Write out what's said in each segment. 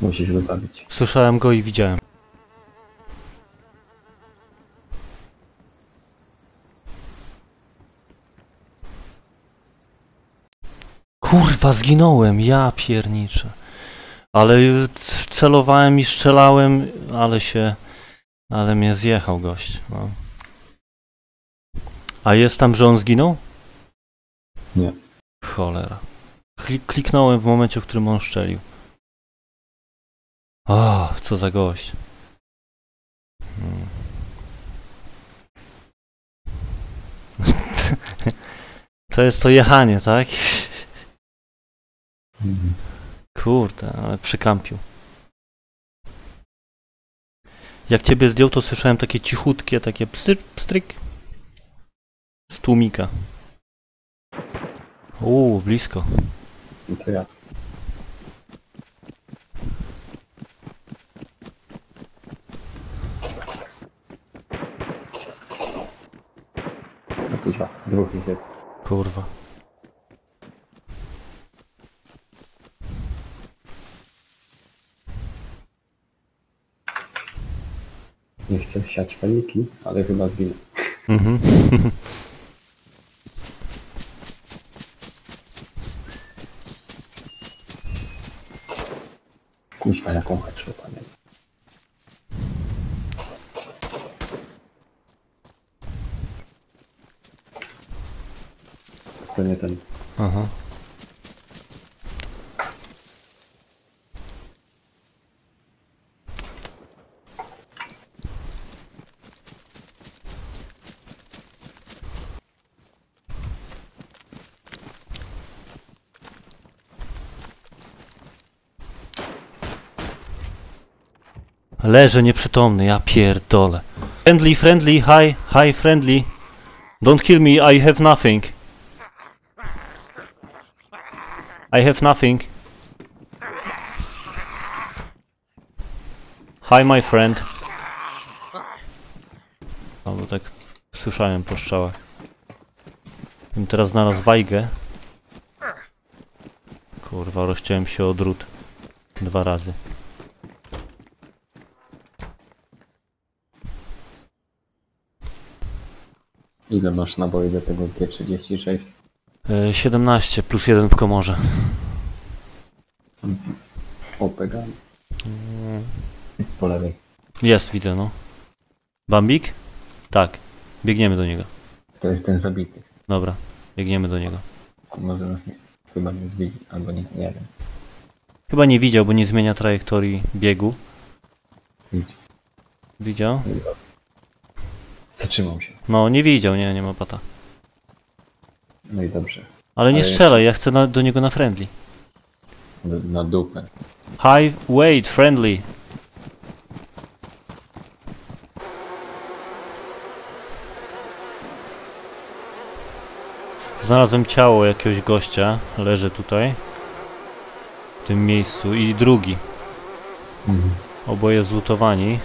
Musisz go zabić. Słyszałem go i widziałem. Kurwa, zginąłem, ja pierniczę. Ale celowałem i strzelałem, ale się... Ale mnie zjechał gość, no. A jest tam, że on zginął? Nie. Cholera. Kli- kliknąłem w momencie, w którym on szczelił. O, co za gość. Hmm. To jest to jechanie, tak? Kurde, ale przykampił. Jak ciebie zdjął, to słyszałem takie cichutkie, takie pstryk, pstryk. Z tłumika. Uuu, blisko. No to ja. Kuźwa, dwóch ich jest. Kurwa. Nie chcę siać paniki, ale chyba zginę. Mhm. Kuźwa, jaką haczę, panie. To nie ten. Aha. Leżę nieprzytomny, ja pierdolę. Friendly, friendly, hi, hi, friendly. Don't kill me, I have nothing. I have nothing. Hi, my friend. Albo tak słyszałem po strzałach. Bym teraz znalazł wajgę. Kurwa, rozciąłem się o drut. Dwa razy. Ile masz naboi do tego G36? E, 17 plus 1 w komorze. Opega. Po lewej. Jest, widzę, no. Bambik? Tak. Biegniemy do niego. To jest ten zabity. Dobra, biegniemy do niego. Może nas nie, chyba nie zwiedzi, albo nie, nie wiem. Chyba nie widział, bo nie zmienia trajektorii biegu. Widzi. Widział? Zatrzymał się. No, nie widział, nie, nie ma pata. No i dobrze. Ale nie Ale strzelaj, ja chcę na, do niego na friendly. Na, na dupę. Hi, wait, friendly. Znalazłem ciało jakiegoś gościa, leży tutaj. W tym miejscu i drugi. Mhm. Oboje zlutowani.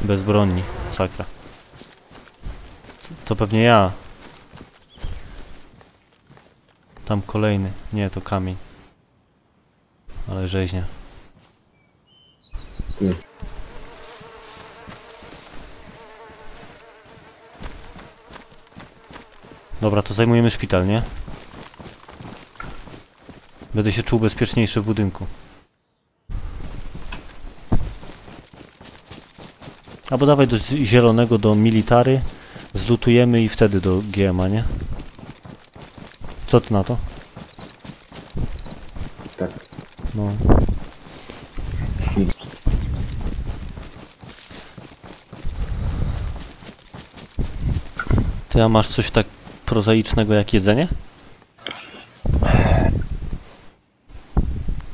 Bezbronni. Sakra. To pewnie ja. Tam kolejny. Nie, to kamień. Ale rzeźnia. Jest. Dobra, to zajmujemy szpital, nie? Będę się czuł bezpieczniejszy w budynku. Albo dawaj do zielonego, do military, zlutujemy i wtedy do GMA, nie? Co ty na to? Tak. No. Ty, a masz coś tak prozaicznego jak jedzenie?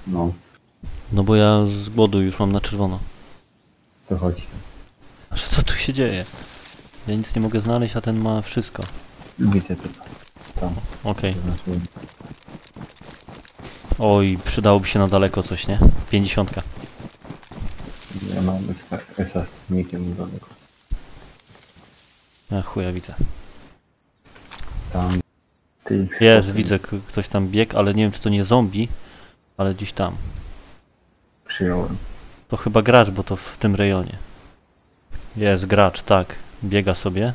No, No bo ja z głodu już mam na czerwono. to chodzi. A co tu się dzieje? Ja nic nie mogę znaleźć, a ten ma wszystko. Widzę to. Tam. Okej. Oj, przydałoby się na daleko coś, nie? 50. Ja mam SKS z tłumikiem daleko. Ja chuja widzę. Tam... Ty... Jest, widzę k- ktoś tam biegł, ale nie wiem czy to nie zombie, ale gdzieś tam. Przyjąłem. To chyba gracz, bo to w tym rejonie. Jest gracz, tak. Biega sobie.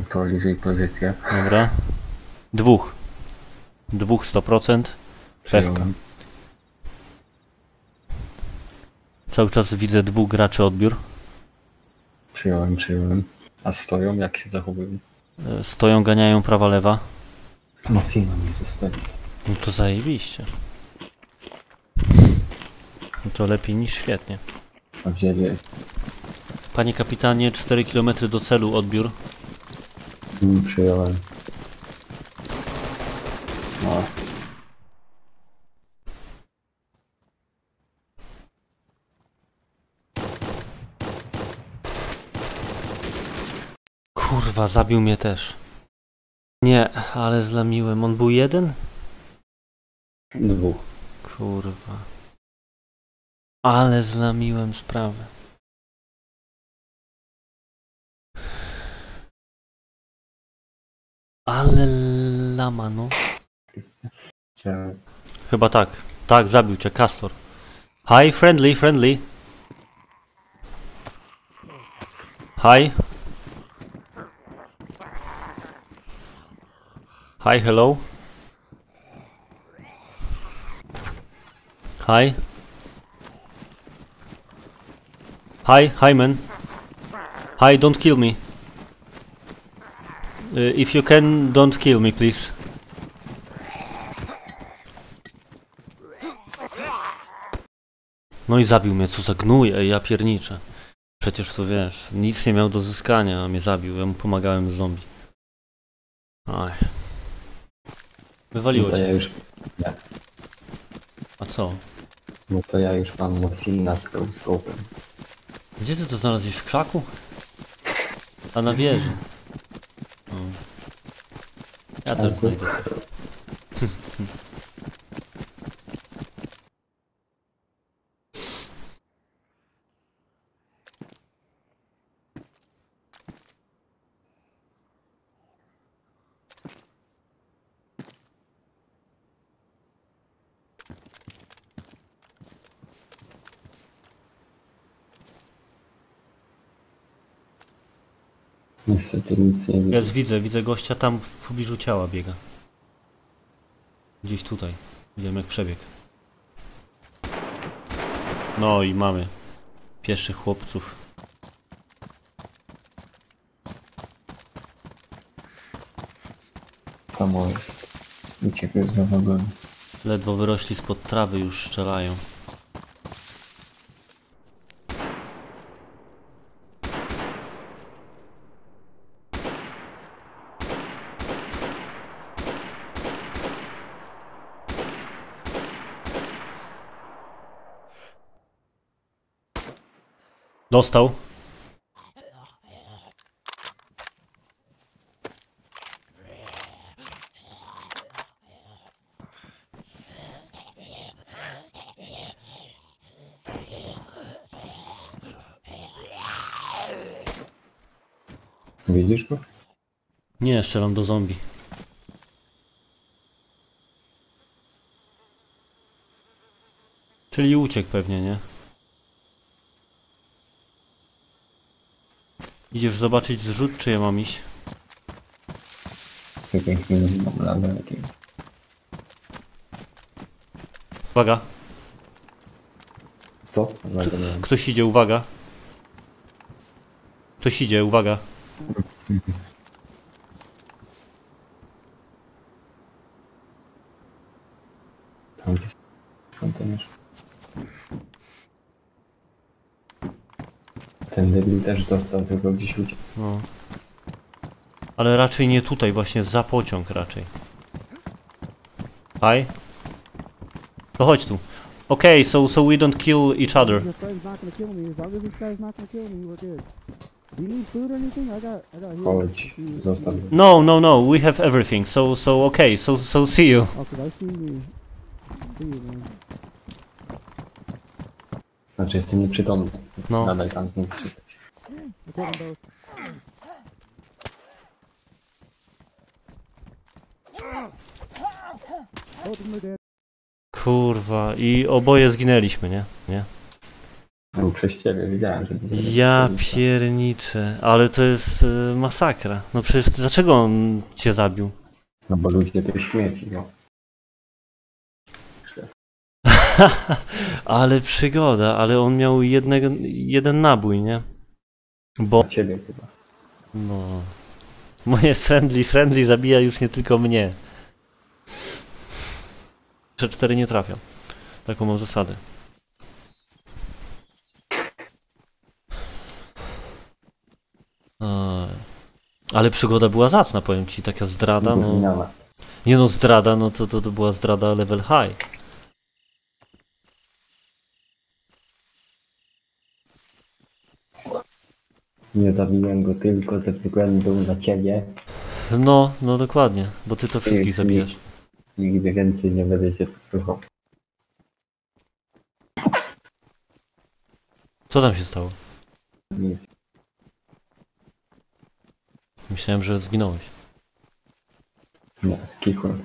Aktualizuj pozycję. Dobra. Dwóch. Dwóch 100%. Przyjąłem. Cały czas widzę dwóch graczy odbiór. Przyjąłem, przyjąłem. A stoją, jak się zachowują? E, Stoją, ganiają prawa, lewa. Mosina mi zostawi. No to zajebiście. No to lepiej niż świetnie. A wzięli... Panie kapitanie, 4 km do celu odbiór. Mm, Przyjąłem. No, Kurwa, zabił mnie też. Nie, ale zlamiłem. On był jeden? dwóch. Kurwa. Ale zlamiłem sprawę. Ale lama, no. Chciałem... Chyba tak. Tak, zabił cię, Castor. Hi, friendly, friendly. Hi. Hi, hello. Hi. Hi, hi man. Hi, don't kill me. Uh, if you can, don't kill me, please. No i zabił mnie, co za gnój, ej, ja pierniczę. Przecież to wiesz, nic nie miał do zyskania, a mnie zabił, ja mu pomagałem z zombie. Aj. Wywaliło No to ja cię. już... A co? No to ja już mam Mosina z skopem. Gdzie ty to znalazłeś? W krzaku? A na wieży. O. Ja też znajdę. Niestety nic nie widzę. Jest, widzę, widzę gościa tam w pobliżu ciała biega. Gdzieś tutaj. Wiem jak przebieg. No i mamy pieszych chłopców. Tam jest. Uciekł z wagonu. Ledwo wyrośli spod trawy, już strzelają. Dostał. Widzisz go? Nie, strzelam do zombie. Czyli uciekł pewnie, nie? Idziesz zobaczyć zrzut, czy ja mam iść? Czekaj chwilę, mam lagę jakiego. Uwaga, Co? Lagę miałem. ktoś idzie, uwaga. Ktoś idzie, uwaga. Tam gdzieś. Kontenerz. Ten debil też dostał, tylko gdzieś uciekł. No. Ale raczej nie tutaj, właśnie za pociąg raczej. Hi. To chodź tu. Okay, so so we don't kill each other. This guy's not gonna kill me. As long as this guy's not gonna kill me, we're good. Do you need food or anything? I got, I got here. Chodź, zostaw. No, no, no, we have everything. So so okay, so so see you. I see you. See you, man. Znaczy jestem nieprzytomny. No. Nadal tam z nim czy coś. Kurwa, i oboje zginęliśmy, nie? Nie? Był przez ciebie, widziałem, że Ja pierniczę, ale to jest y, masakra. No przecież dlaczego on cię zabił? No bo ludzie to śmieci, no. ale przygoda, ale on miał jednego, jeden nabój, nie? Bo, Na ciebie chyba. no... Moje friendly, friendly zabija już nie tylko mnie. Że cztery nie trafią. Taką mam zasadę. Ale przygoda była zacna, powiem ci, taka zdrada, no... Nie no, zdrada, no to, to, to była zdrada level high. Nie zabiłem go tylko ze względu na ciebie. No, no dokładnie, bo ty to wszystkich zabijasz. Nigdy więcej nie będę cię tu słuchał. Co tam się stało? Nic. Myślałem, że zginąłeś. Nie, kichłem.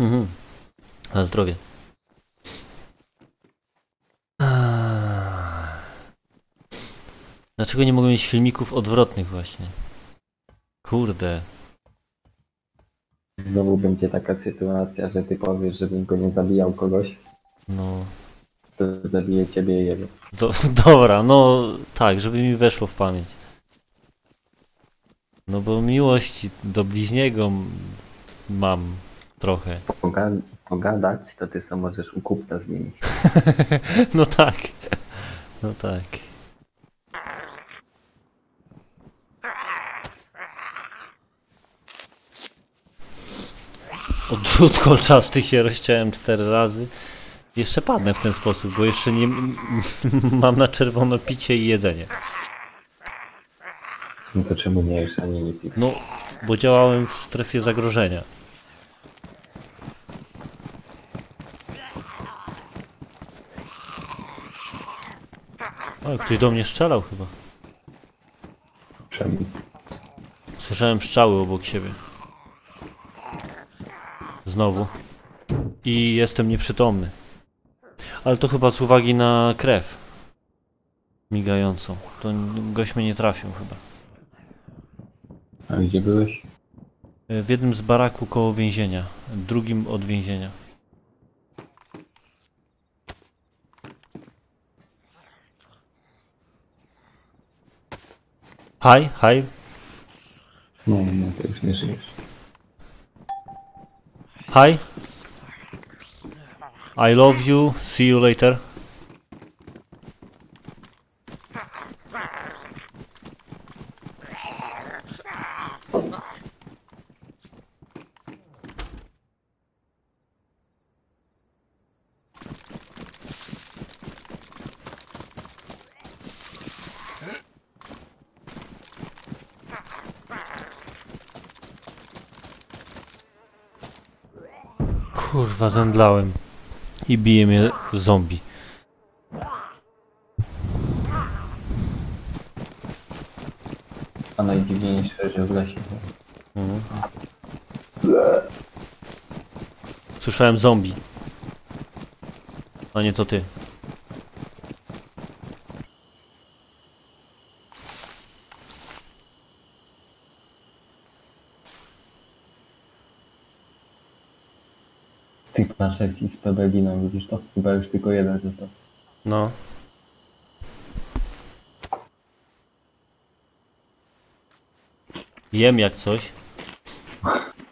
Mhm. Na zdrowie. Dlaczego nie mogę mieć filmików odwrotnych właśnie? Kurde. Znowu będzie taka sytuacja, że ty powiesz, żebym go nie zabijał kogoś, No. to zabije ciebie i jego. Do, dobra, no tak, żeby mi weszło w pamięć. No bo miłości do bliźniego mam trochę. Poga- pogadać, to ty sam możesz u kupca z nimi. No tak. No tak. Odrzut kolczasty się rozciąłem cztery razy. Jeszcze padnę w ten sposób, bo jeszcze nie mam na czerwono picie i jedzenie. No to czemu nie jesz ani nie piw? No, bo działałem w strefie zagrożenia. O, ktoś do mnie strzelał chyba. Czemu? Słyszałem pszczały obok siebie. Znowu. I jestem nieprzytomny. Ale to chyba z uwagi na krew. Migającą. To gość mnie nie trafił chyba. A gdzie byłeś? E, W jednym z baraku koło więzienia. Drugim od więzienia. Hi, hi. Nie, nie, to już nie żyjesz. Hi. I love you. See you later. Kurwa, zemdlałem. I bije mnie zombie. A najdziwniejsze, że w lesie. Mhm. Słyszałem zombie. A nie to ty. Ty masz lekcji z Pebeliną, widzisz to? Chyba już tylko jeden został. No. Jem jak coś.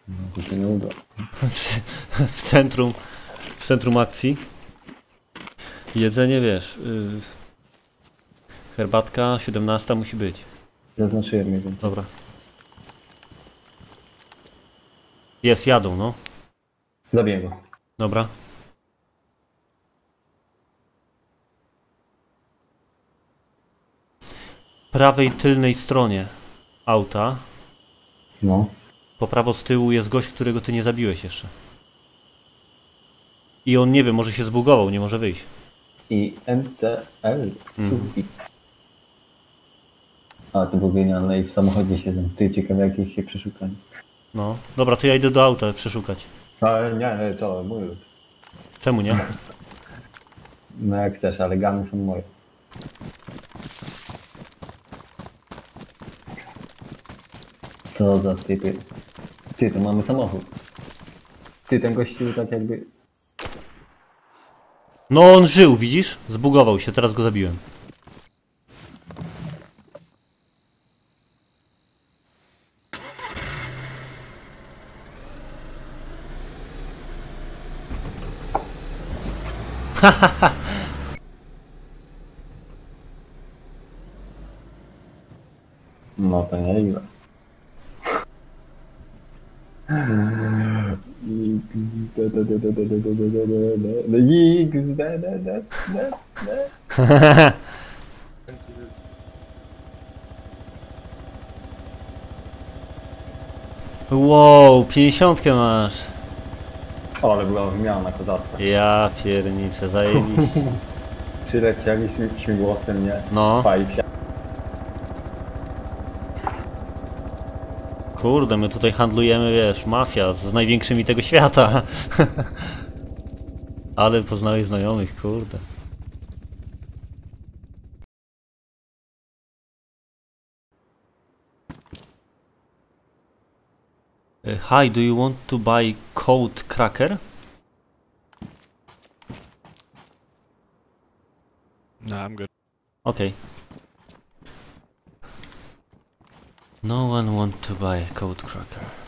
No to się nie uda. w centrum, w centrum akcji. Jedzenie, wiesz, yy, herbatka 17 musi być. Zaznaczyłem je, więc Dobra. Jest, jadą, no. zabiję go. Dobra. Prawej tylnej stronie auta, No. po prawo z tyłu jest gość, którego ty nie zabiłeś jeszcze. I on nie wie, może się zbugował, nie może wyjść. i MCL Suffix. A, to było genialne i w samochodzie siedzę. Ty ciekawe jakieś się przeszukanie. No. Dobra, to ja idę do auta przeszukać. Ale nie, nie, to mój lud. Czemu nie? No jak chcesz, ale gany są moje. Co za typy. Ty, to mamy samochód. Ty, ten gościu tak jakby... No on żył, widzisz? Zbugował się, teraz go zabiłem. No to nieźle. Wow, 50 masz. O, ale była wymiana kozacka. Ja pierniczę, zajebiście. Przylecieli z śmigłowcem, nie? No, kurde, my tutaj handlujemy, wiesz, mafia z największymi tego świata. Ale poznałeś znajomych, kurde. Uh, Hi, do you want to buy code cracker? No, I'm good. Okay. No one want to buy code cracker.